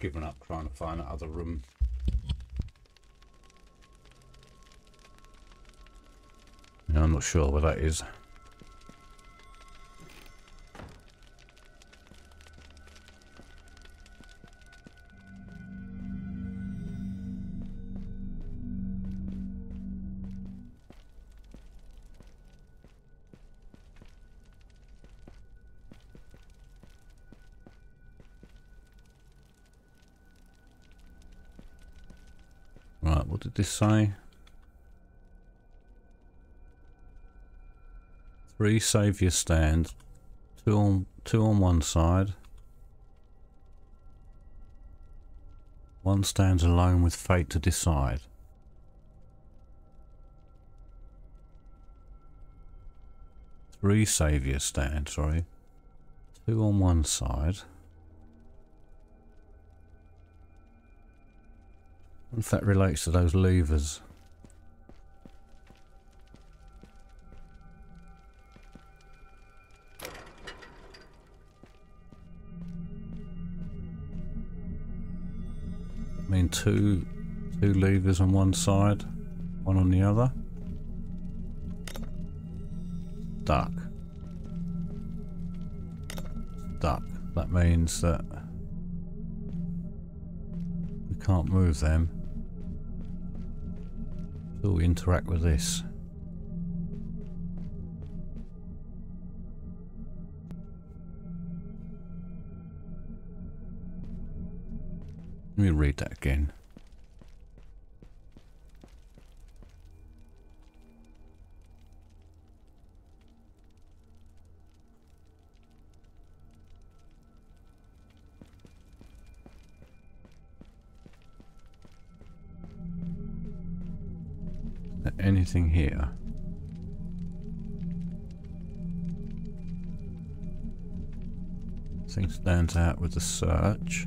given up trying to find that other room. I'm not sure where that is. This say? Three saviour stands. Two on two on one side. One stands alone with fate to decide. Three saviour stand, sorry. Two on one side. If that relates to those levers. I mean two two levers on one side, one on the other. Duck. Duck. That means that we can't move them. So we interact with this. Let me read that again. Anything here? Thing stands out with the search.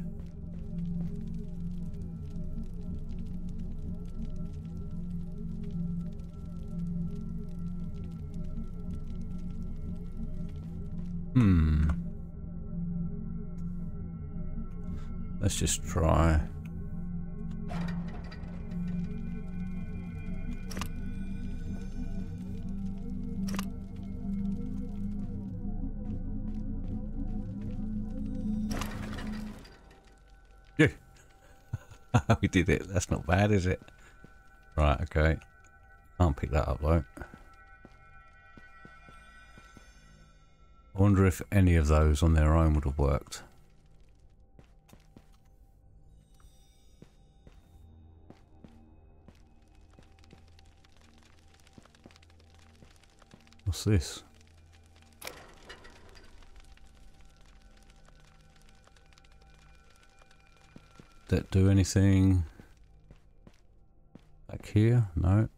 Hmm. Let's just try. we did it. That's not bad, is it? Right, okay. Can't pick that up though. I wonder if any of those on their own would have worked. What's this? That do anything back here? No.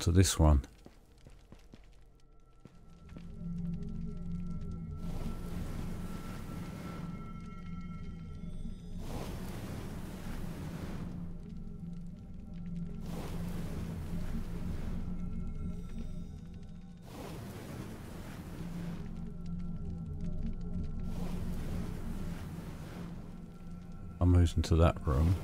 Onto this one. I'm moving to that room.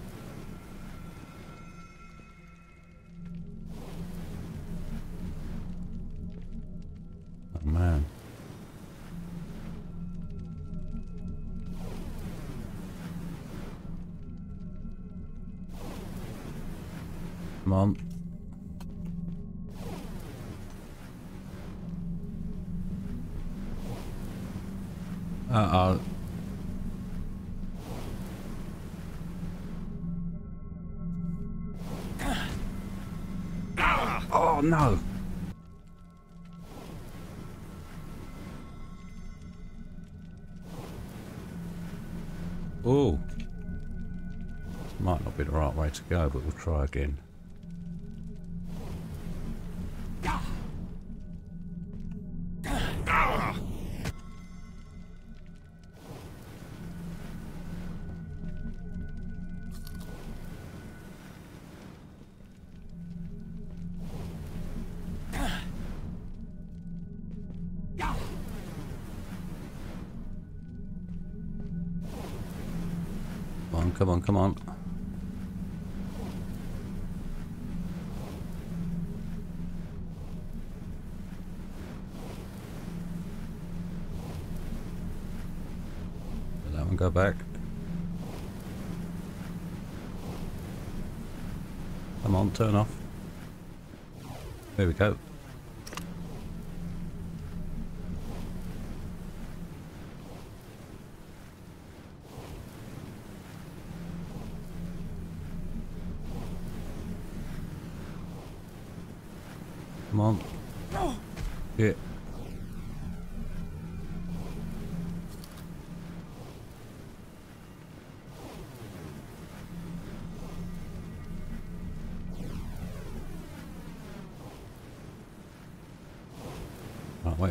no. Oh. Might not be the right way to go, but we'll try again. Come on. Let that one go back. Come on, turn off. There we go.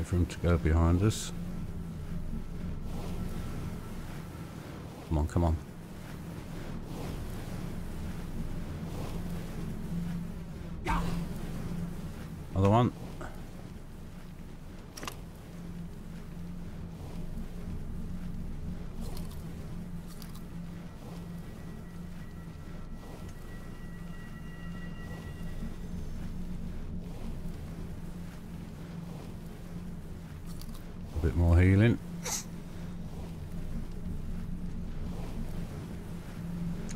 For him to go behind us. Come on, come on. Other one. Healing.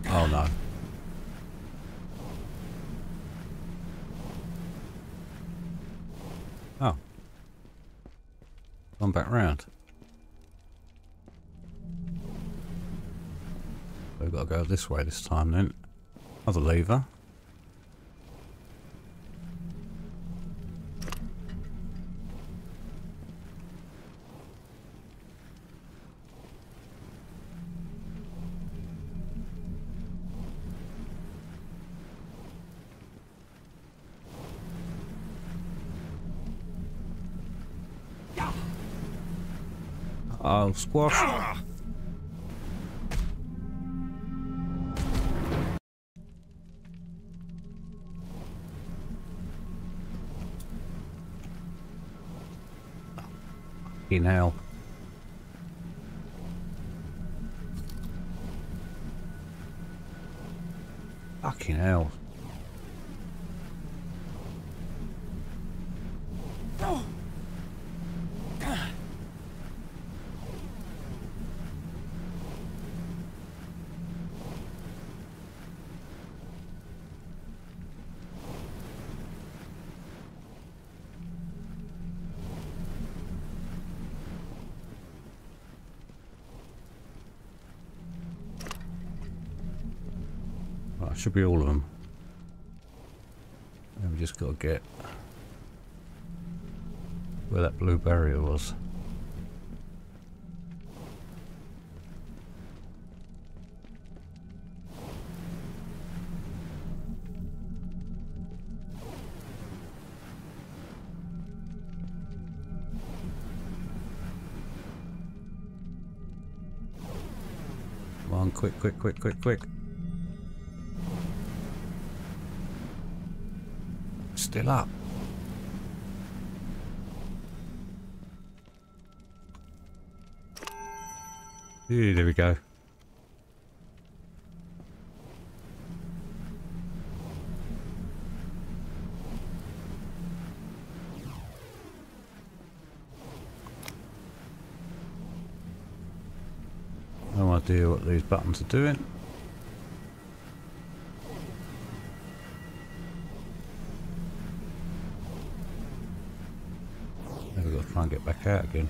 Oh no. Oh. Come back round. We've got to go this way this time then. Another lever. Squash. Fucking hell. Fucking hell. Right, should be all of them. And we just got to get where that blue barrier was. Come on, quick, quick, quick, quick, quick. Still up. Yeah, there we go. No idea what these buttons are doing. And get back out again.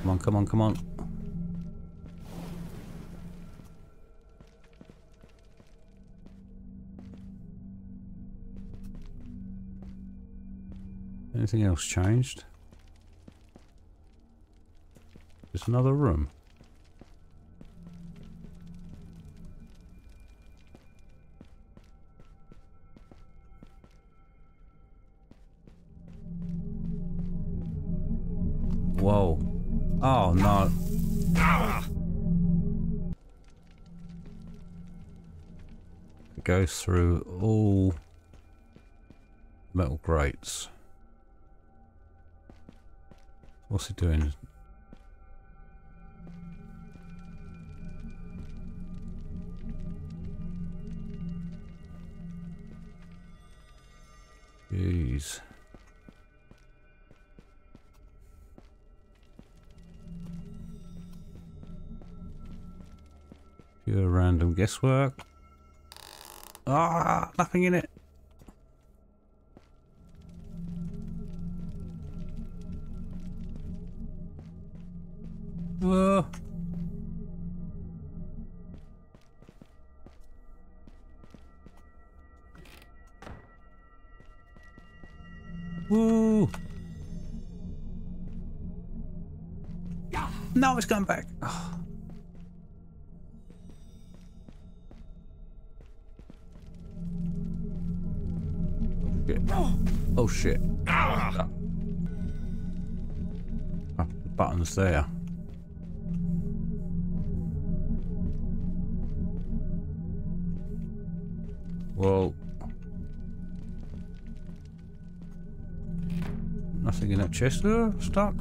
Come on, come on, come on. Anything else changed? There's another room. Through all metal grates. What's he doing? Jeez. Pure random guesswork. Ah, nothing in it. There. Well, nothing in that chest. Oh, stuck.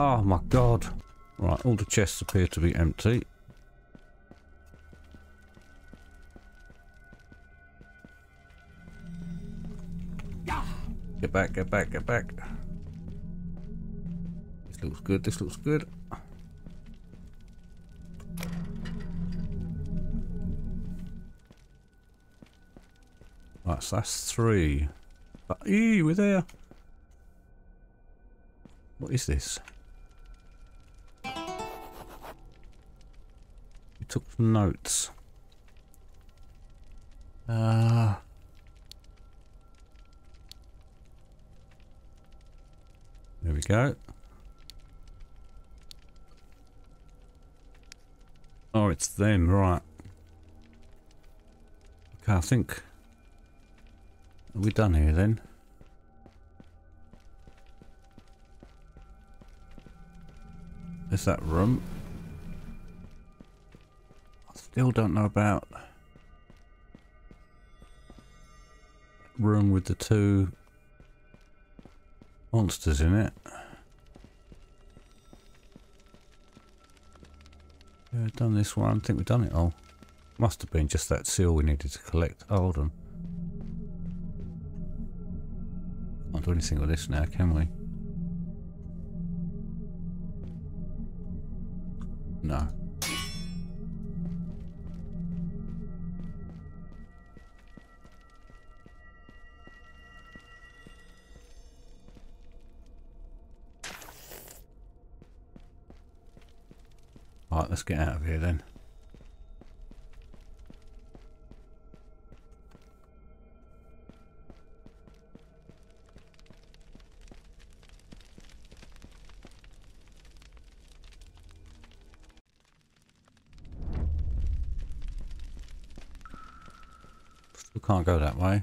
Oh my god. Right, all the chests appear to be empty. Get back, get back, get back. This looks good, this looks good. Right, so that's three. But, we're there. What is this? We took notes. Ah. Uh, we go. Oh, it's them, right. Okay, I think... Are we done here then? There's that room. I still don't know about... Room with the two monsters in it. Yeah, done this one. I think we've done it all. Must have been just that seal we needed to collect. Oh, hold on. Can't do anything with this now, can we? Let's get out of here then. Still can't go that way.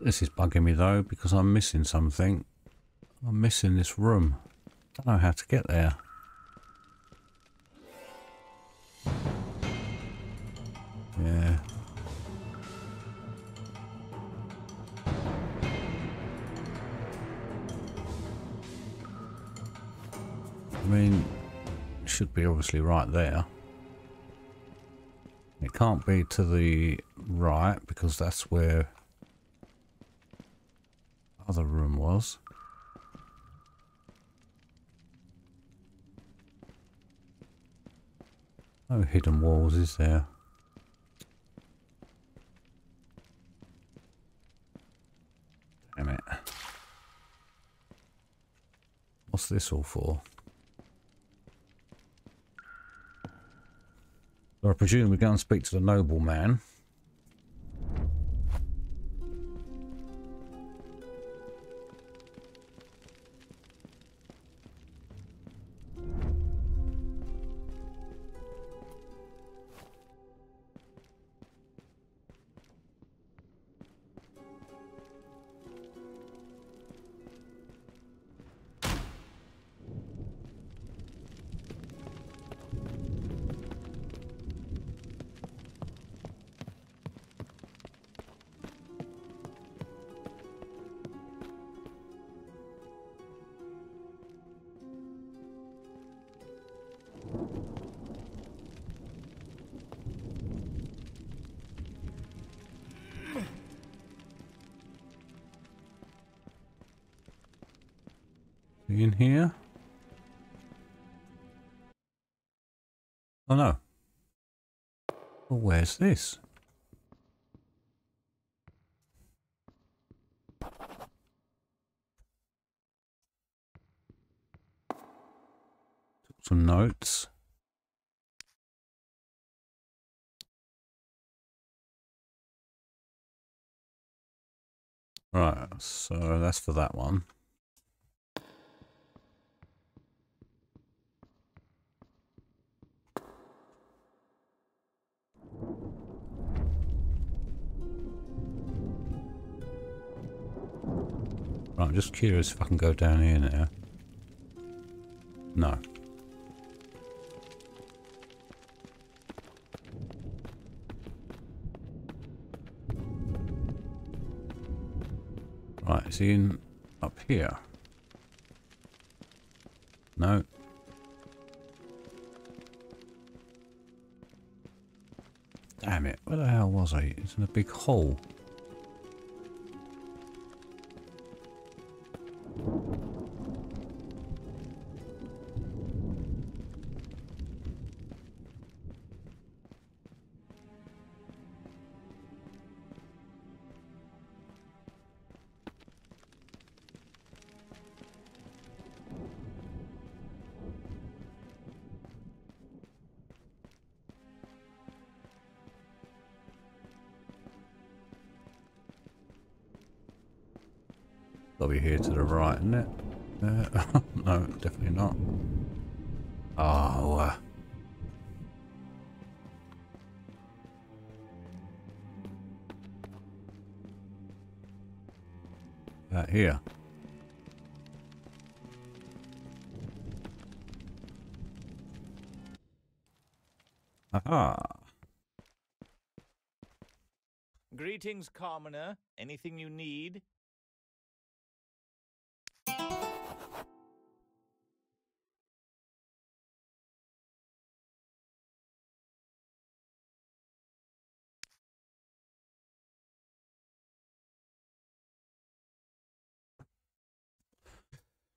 This is bugging me though because I'm missing something. I'm missing this room. I don't know how to get there. Yeah. I mean, it should be obviously right there. It can't be to the right because that's where other room was. No hidden walls, is there? Damn it. What's this all for? I presume we go and speak to the nobleman. Where's this? Some notes. Right, so that's for that one. Right, I'm just curious if I can go down here now. No. Right, is he in up here? No. Damn it, where the hell was I? It's in a big hole. Greetings, commoner. Anything you need?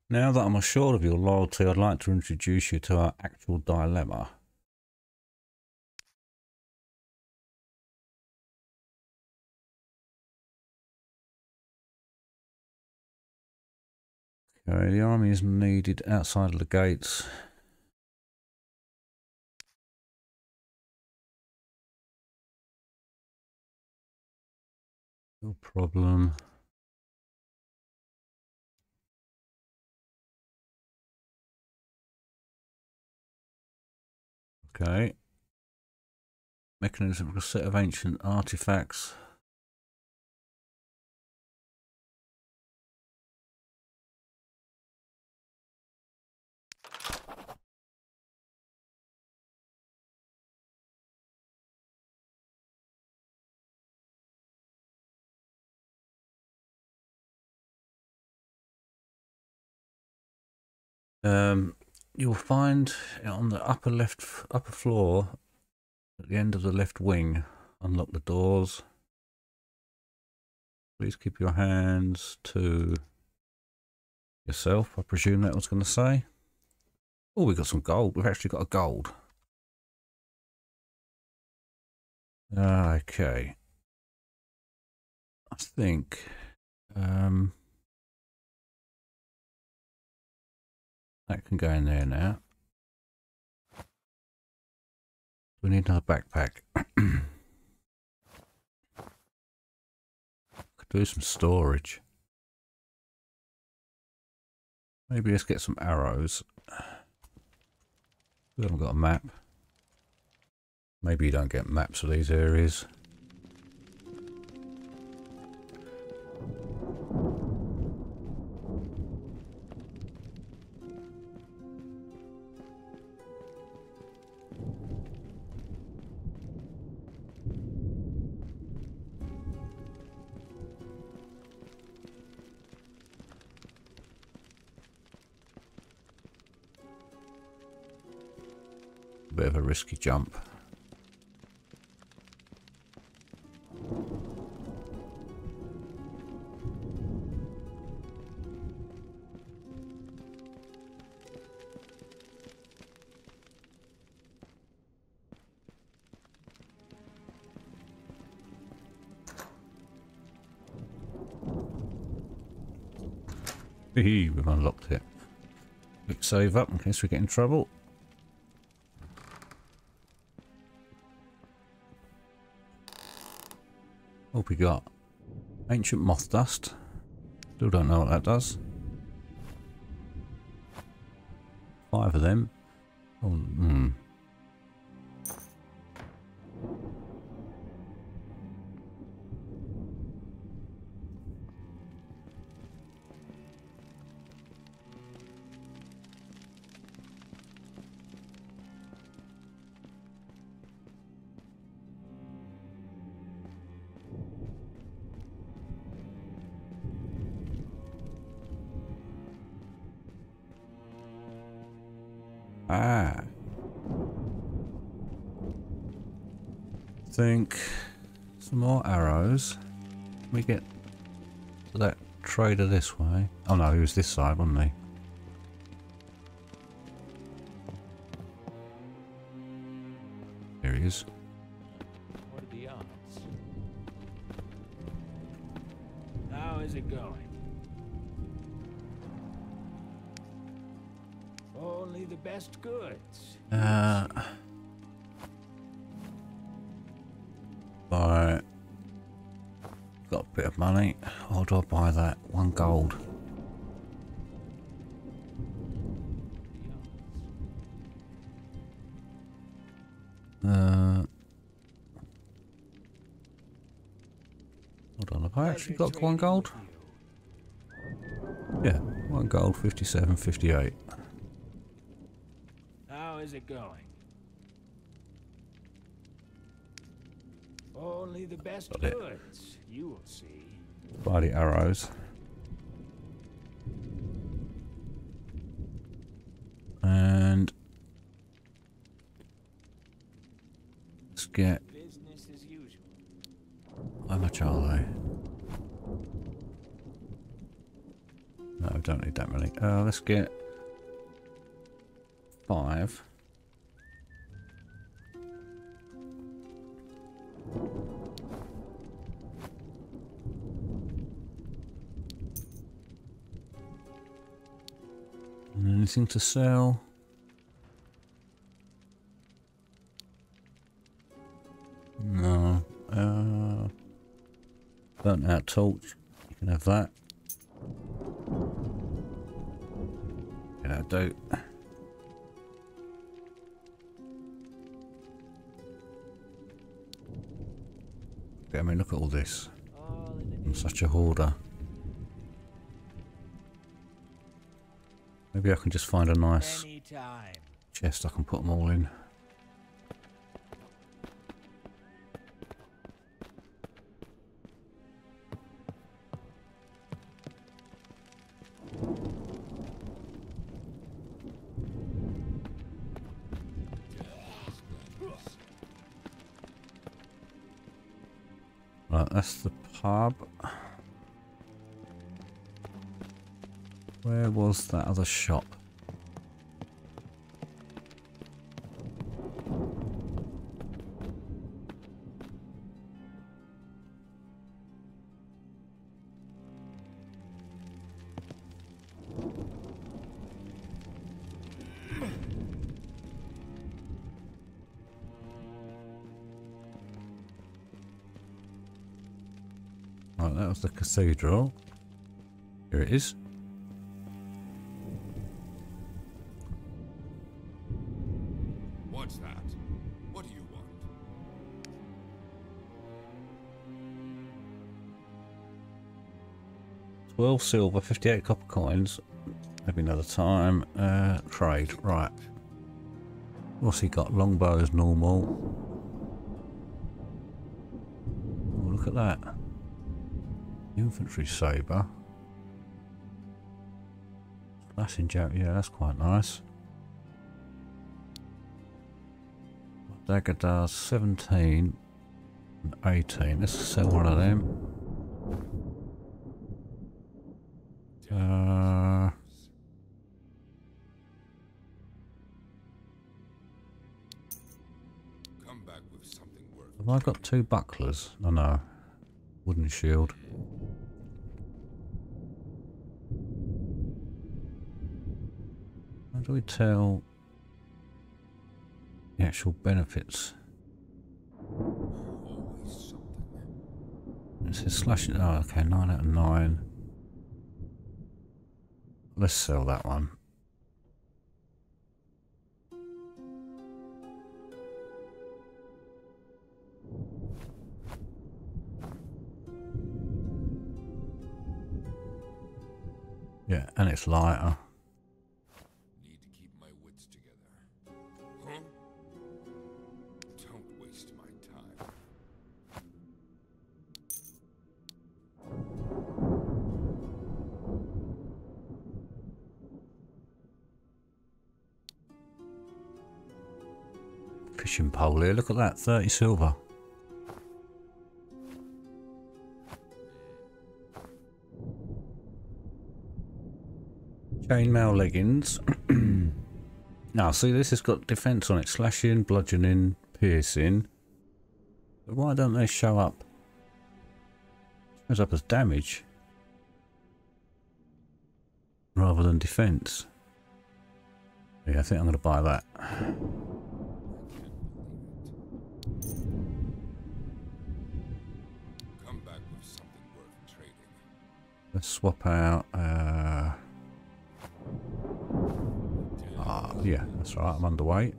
Now that I'm assured of your loyalty, I'd like to introduce you to our actual dilemma. Okay, the army is needed outside of the gates. No problem. Okay. Mechanism for a set of ancient artifacts. Um, you'll find on the upper left upper floor at the end of the left wing unlock the doors. Please keep your hands to yourself i presume that was going to say. Oh we got some gold. We've actually got a gold. Okay. I think um That can go in there now. We need another backpack. Could do some storage. Maybe let's get some arrows. We haven't got a map. Maybe you don't get maps of these areas. Risky jump. We've unlocked it. Click save up in case we get in trouble. Got? Ancient moth dust. Still don't know what that does. Five of them. Oh, hmm. Think some more arrows. We get that trader this way. Oh no, he was this side, wasn't he? Actually got one gold? Yeah, one gold, 57, 58. How is it going? Only the best Got it. goods. You will see. Buy the arrows. And let's get Business as usual. how much are they? No, I don't need that many. Uh, let's get five. Anything to sell? No. Uh, burnt out torch. You can have that. Okay, I mean, look at all this. All in the I'm such a hoarder. Maybe I can just find a nice chest I can put them all in. that other shop? Right, that was the cathedral. Here it is. 12 silver, 58 copper coins. Maybe another time. Uh, trade, right. What's he got? Longbow is normal. Oh, look at that. Infantry sabre. That's in general. Yeah, that's quite nice. Dagger does 17 and 18. Let's sell one of them. I got two bucklers? No, no. Wooden shield. How do we tell the actual benefits? It says slash it. Oh, okay, 9 out of 9. Let's sell that one. Lighter. Need to keep my wits together. Huh? Don't waste my time. Fishing pole here, look at that, 30 silver. Chainmail leggings. now, see, this has got defense on it slashing, bludgeoning, piercing. But why don't they show up? Shows up as damage rather than defense. Yeah, I think I'm going to buy that. Come back with something worth trading. Let's swap out. Uh, yeah, that's right. I'm underweight.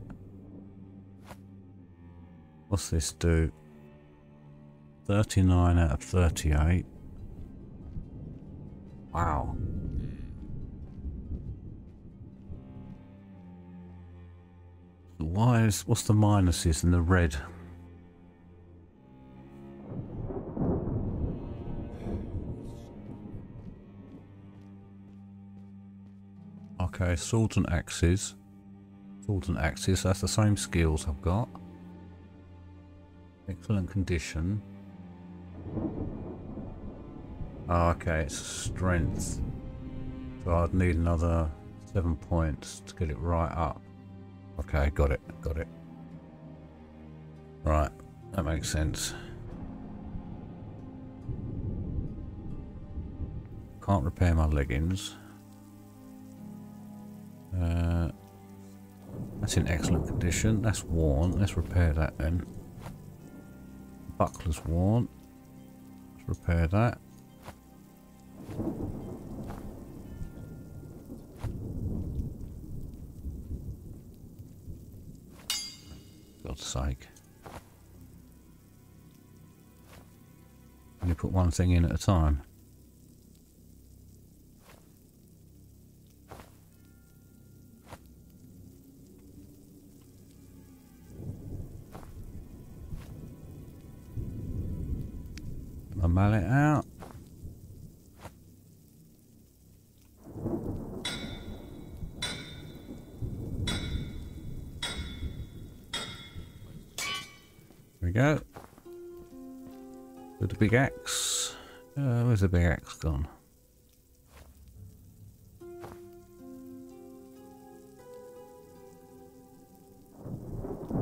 What's this do? 39 out of 38. Wow. Why is what's the minuses in the red? Okay, swords and axes. Swords and axes, that's the same skills I've got. Excellent condition. Oh, okay, it's strength. So I'd need another seven points to get it right up. Okay, got it, got it. Right, that makes sense. Can't repair my leggings. Uh, that's in excellent condition. That's worn. Let's repair that then. Buckler's worn. Let's repair that. God's sake. You put one thing in at a time. The big axe. Uh, where's the big axe gone?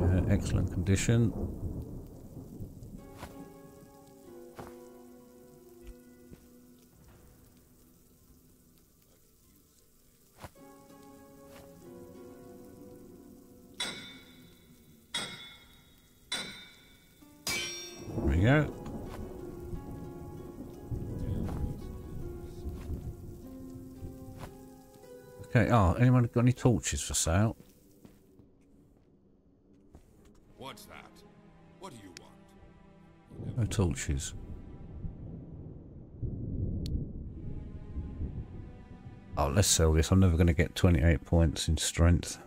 Yeah, excellent condition. Anyone got any torches for sale? What's that? What do you want? No torches. Oh, let's sell this. I'm never going to get 28 points in strength.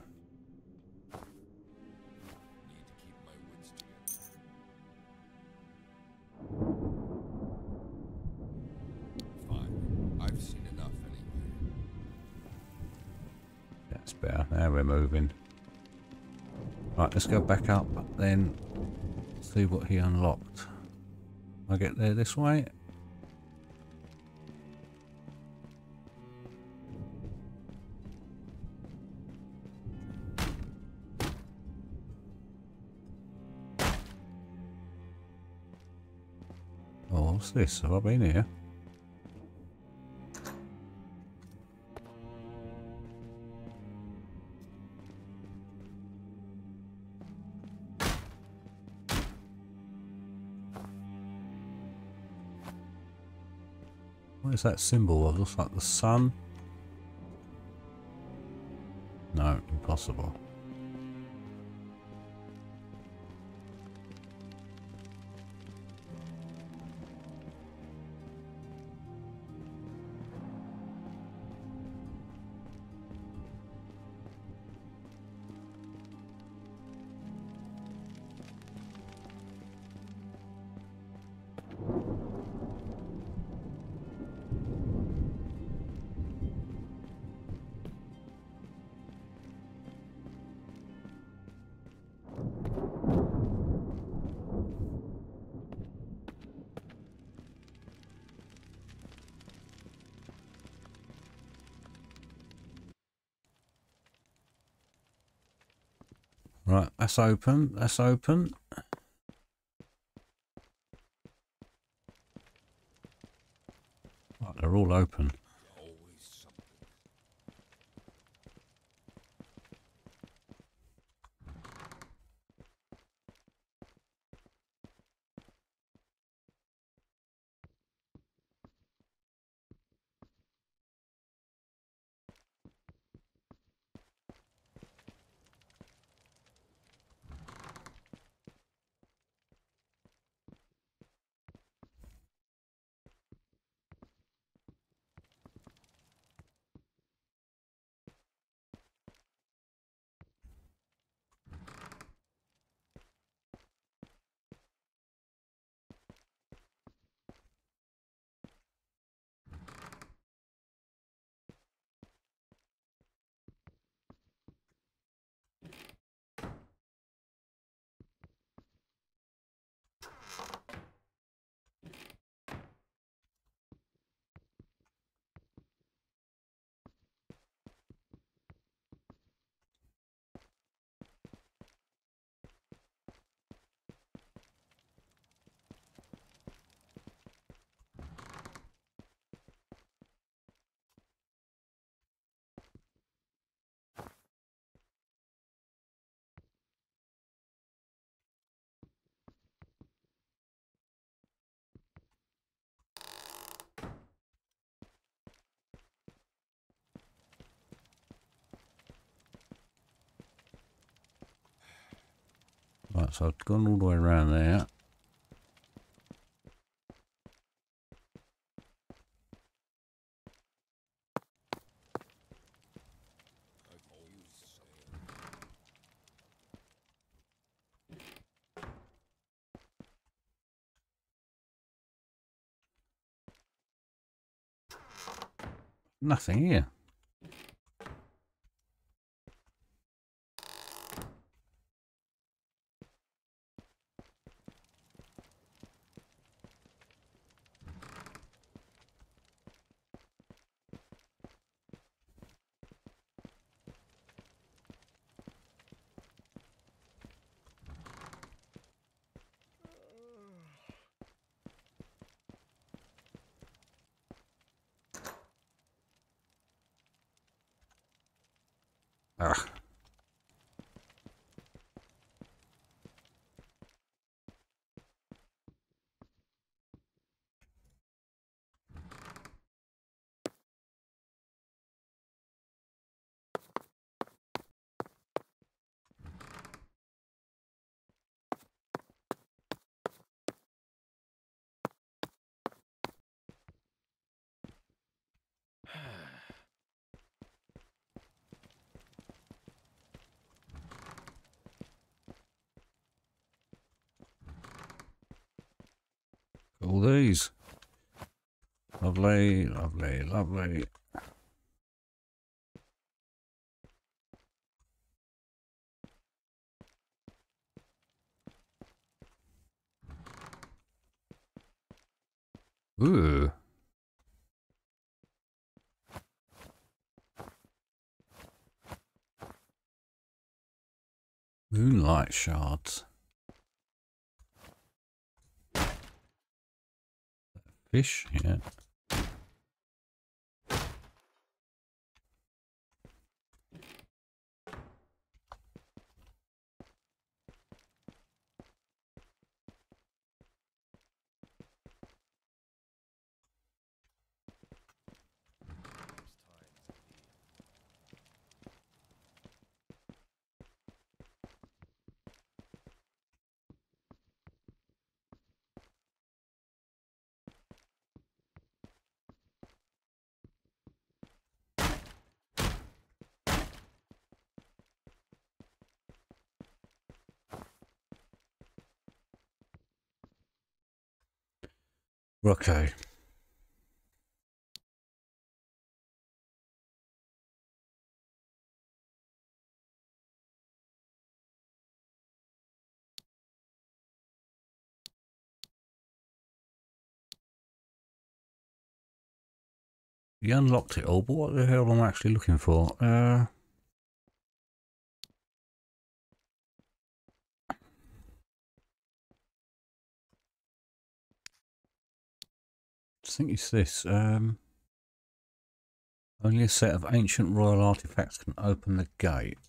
Let's go back up then. See what he unlocked. I get there this way. Oh, what's this? Have I been here? Is that symbol of? Looks like the sun. No, impossible. That's open. That's open. Right, they're all open. So I've gone all the way around there. Nothing here. Ugh. All these. Lovely, lovely, lovely. Ooh. Moonlight shards. Fish, yeah. Okay. He unlocked it all, but what the hell am I actually looking for? Uh, think it's this. Um, only a set of ancient royal artifacts can open the gate.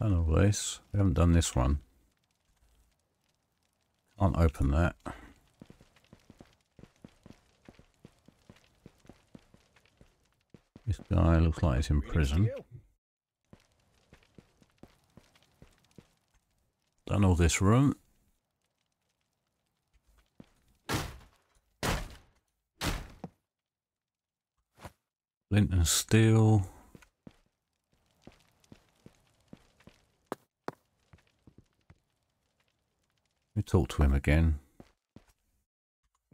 Done all this. We haven't done this one. Can't open that. This guy looks like he's in prison. Done all this room. Flint and steel. We talk to him again.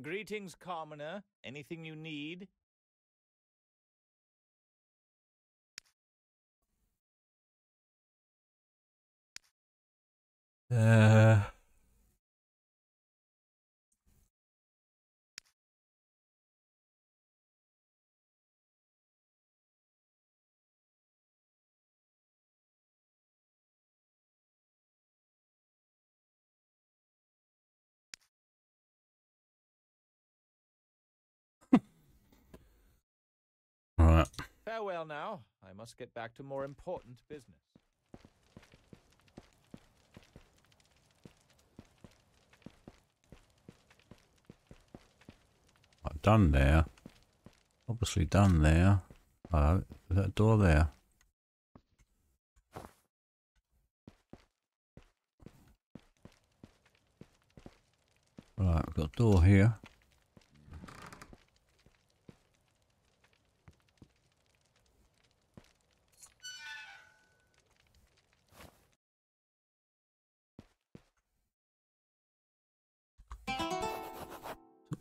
Greetings, commoner. Anything you need? Uh. Farewell now. I must get back to more important business. Done there. Obviously done there. Uh, is that door there? Right, we've got a door here.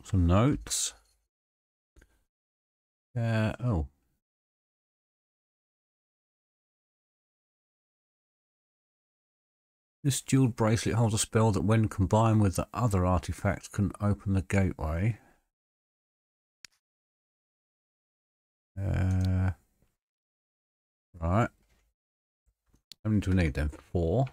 Some notes. Uh, oh. This jeweled bracelet holds a spell that when combined with the other artifacts can open the gateway. Uh, right. How many do we need then? Four.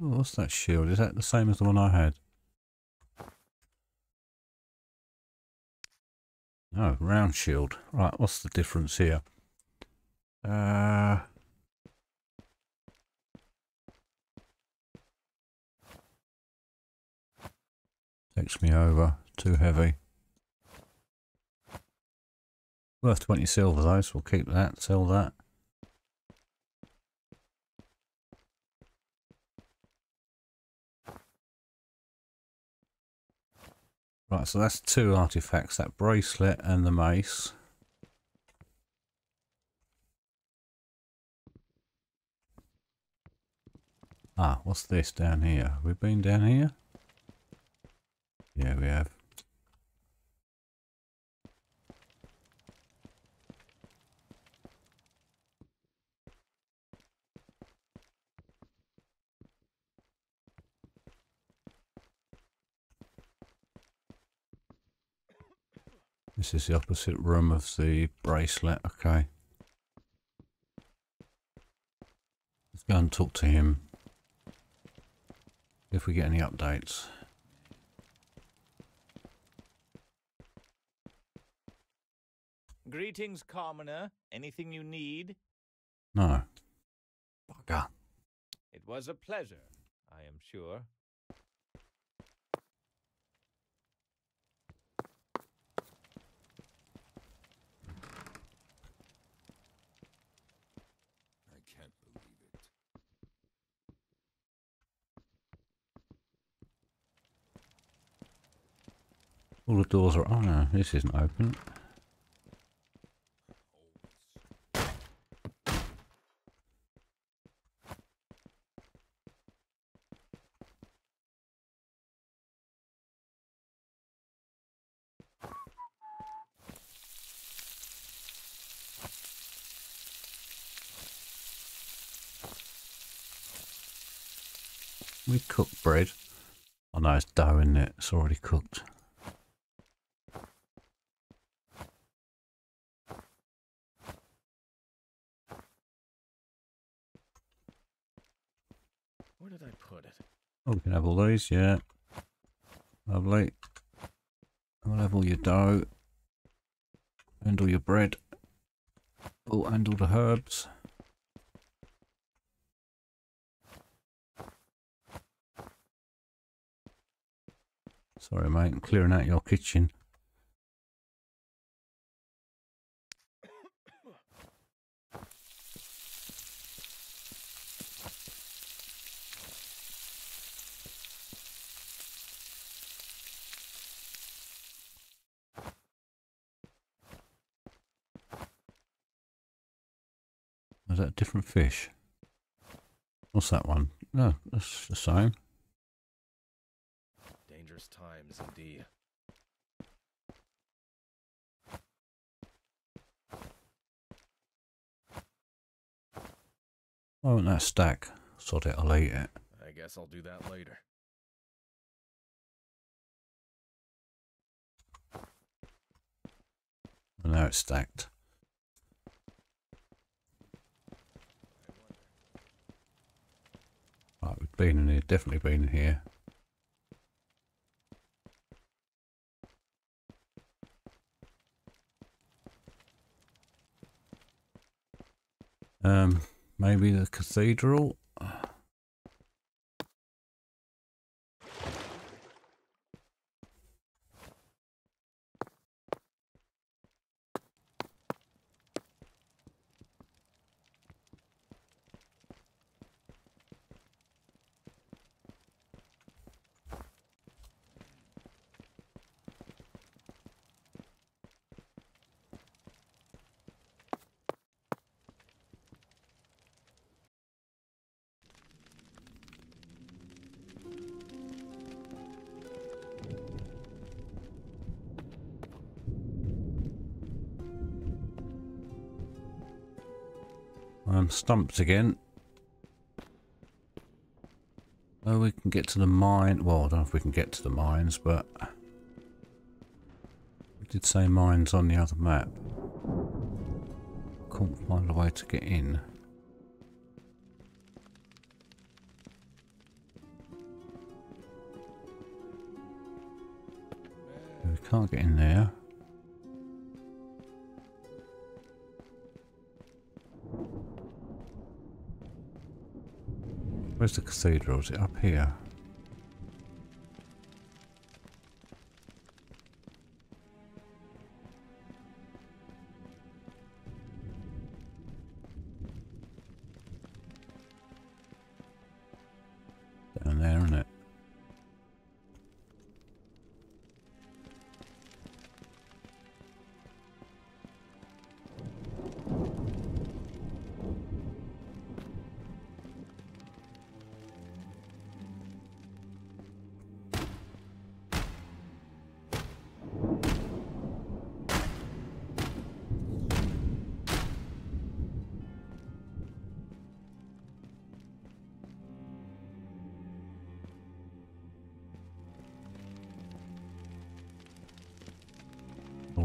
What's that shield? Is that the same as the one I had? No, round shield. Right, what's the difference here? Uh, takes me over. Too heavy. Worth 20 silver though, so we'll keep that, sell that. Right, so that's two artifacts, that bracelet and the mace. Ah, what's this down here? We've we been down here? Yeah, we have. This is the opposite room of the bracelet, okay. Let's go and talk to him. If we get any updates. Greetings, commoner. Anything you need? No. Bugger. It was a pleasure, I am sure. I can't believe it. All the doors are... Oh no, this isn't open. We cook bread. Oh no, it's dough in it. It's already cooked. Where did I put it? Oh, we can have all these, yeah. Lovely. We'll have all your dough. And all your bread. Oh, and all the herbs. Sorry, mate, I'm clearing out your kitchen. That a different fish? What's that one? No, that's the same. Dangerous times indeed. Why won't that stack? Sod it, I'll eat it. I guess I'll do that later. And now it's stacked. Right, we've been in here, definitely been in here. Um, maybe the cathedral? I'm stumped again. Oh, we can get to the mine. Well, I don't know if we can get to the mines, but... We did say mines on the other map. Couldn't find a way to get in. We can't get in there. Where's the cathedral? Is it up here?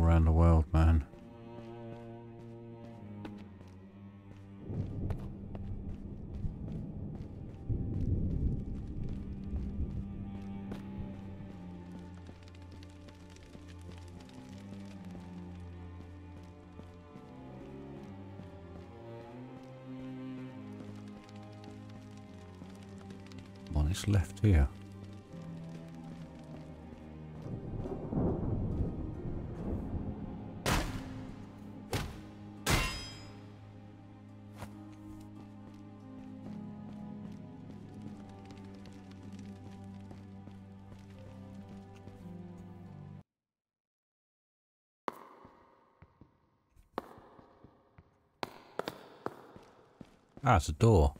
Around the world, man. One is left here. Ah, it's a door.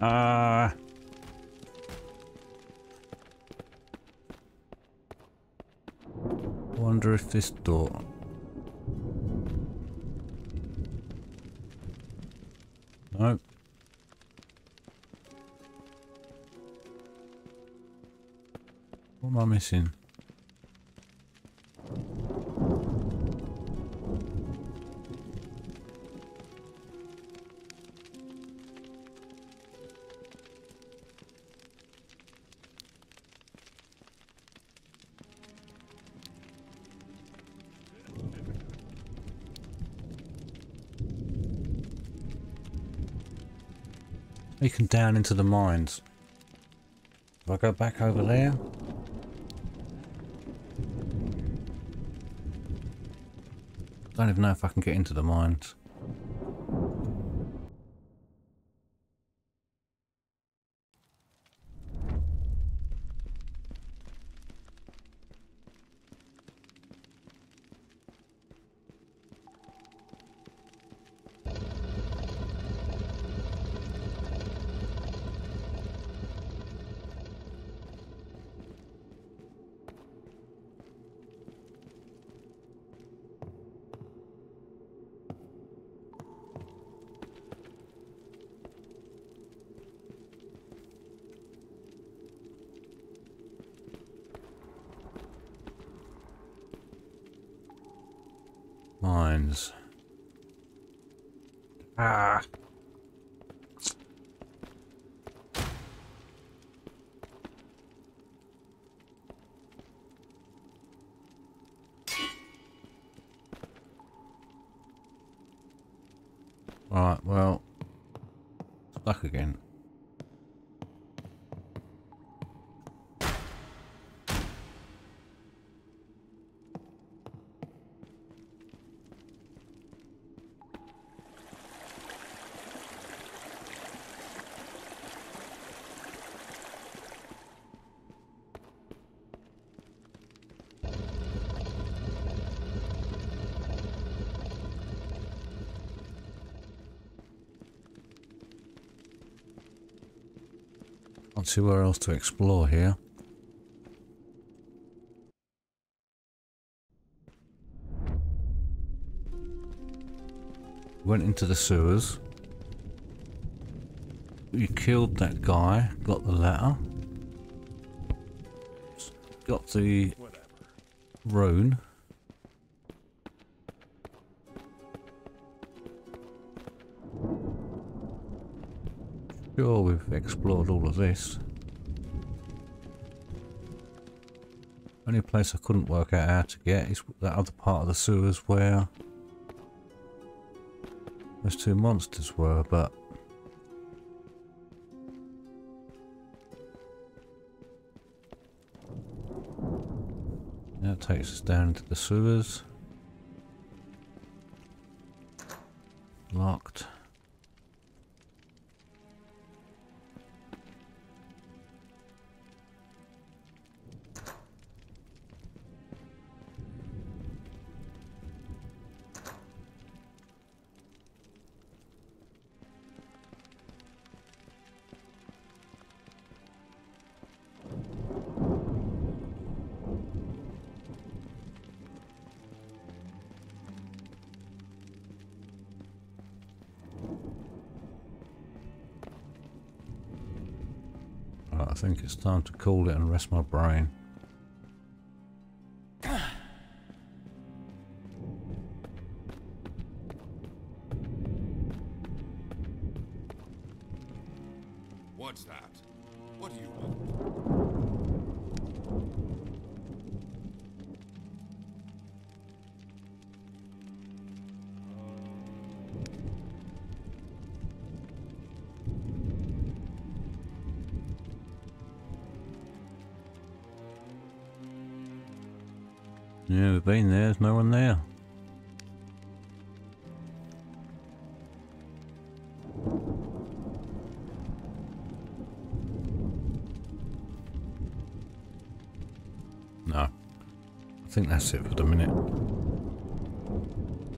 Ah. Wonder if this door. Nope. What am I missing? Can down into the mines. If I go back over there. Don't even know if I can get into the mines. Mines. Ah. Right, well, stuck again. Can't see where else to explore here. Went into the sewers. We killed that guy, got the letter. Got the Whatever. rune. Sure, we've explored all of this. Only place I couldn't work out how to get is that other part of the sewers where those two monsters were, but that takes us down into the sewers. Locked. Think it's time to call it and rest my brain. It for the minute.